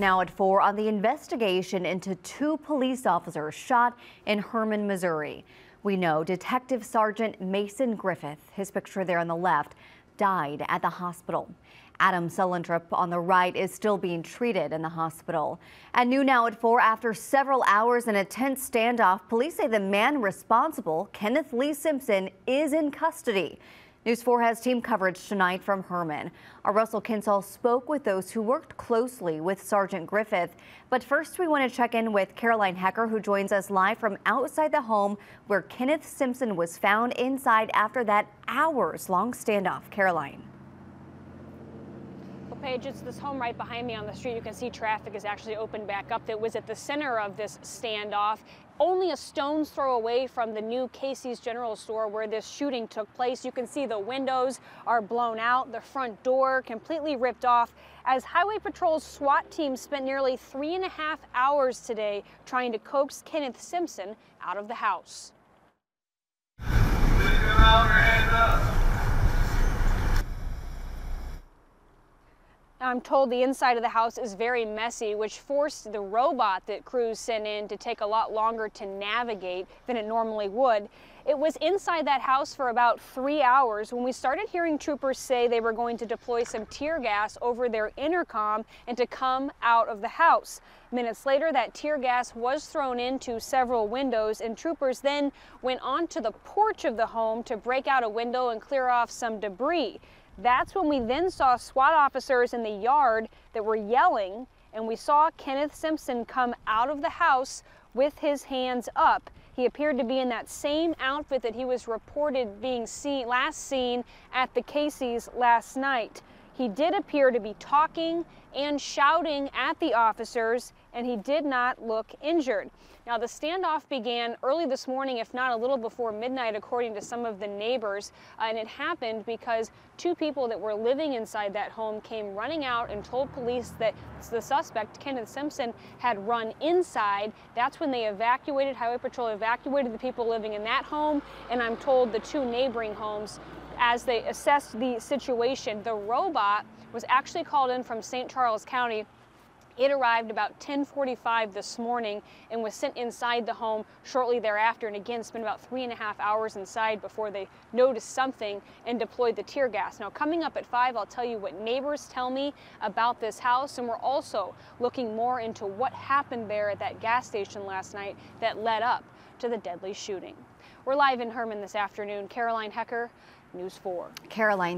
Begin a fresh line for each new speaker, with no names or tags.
Now at 4 on the investigation into two police officers shot in Hermann, Missouri. We know Detective Sergeant Mason Griffith, his picture there on the left, died at the hospital. Adam Sullentrup on the right is still being treated in the hospital. At noon now at 4, after several hours in a tense standoff, police say the man responsible, Kenneth Lee Simpson, is in custody. News 4 has team coverage tonight from Hermann. Our Russell Kinsaul spoke with those who worked closely with Sergeant Griffith. But first, we want to check in with Caroline Hecker, who joins us live from outside the home where Kenneth Simpson was found inside after that hours long standoff. Caroline.
It's this home right behind me on the street. You can see traffic is actually opened back up. That was at the center of this standoff only a stone's throw away from the new Casey's General Store where this shooting took place. You can see the windows are blown out, the front door completely ripped off as Highway Patrol's SWAT team spent nearly three and a half hours today trying to coax Kenneth Simpson out of the house. I'm told the inside of the house is very messy, which forced the robot that crews sent in to take a lot longer to navigate than it normally would. It was inside that house for about three hours when we started hearing troopers say they were going to deploy some tear gas over their intercom and to come out of the house. Minutes later, that tear gas was thrown into several windows and troopers then went onto the porch of the home to break out a window and clear off some debris. That's when we then saw SWAT officers in the yard that were yelling, and we saw Kenneth Simpson come out of the house with his hands up. He appeared to be in that same outfit that he was reported being seen last seen at the Casey's last night. He did appear to be talking and shouting at the officers, and he did not look injured. Now, the standoff began early this morning, if not a little before midnight, according to some of the neighbors. Uh, and it happened because two people that were living inside that home came running out and told police that the suspect, Kenneth Simpson, had run inside. That's when they evacuated, Highway Patrol evacuated the people living in that home. And I'm told the two neighboring homes as they assessed the situation. The robot was actually called in from St. Charles County it arrived about 1045 this morning and was sent inside the home shortly thereafter and again spent about three and a half hours inside before they noticed something and deployed the tear gas. Now coming up at 5 I'll tell you what neighbors tell me about this house and we're also looking more into what happened there at that gas station last night that led up to the deadly shooting. We're live in Hermann this afternoon. Caroline Hecker, News 4.
Caroline.